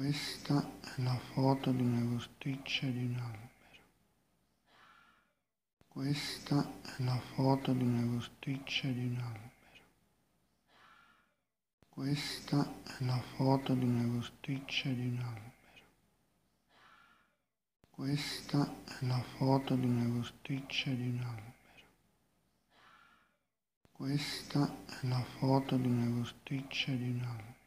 Questa è la foto di una rosticcia di un albero. Questa è la foto di una rosticcia di un albero. Questa è la foto di una rosticcia di un albero. Questa è la foto di una rosticcia di un albero. Questa è la foto di una rosticcia di un albero.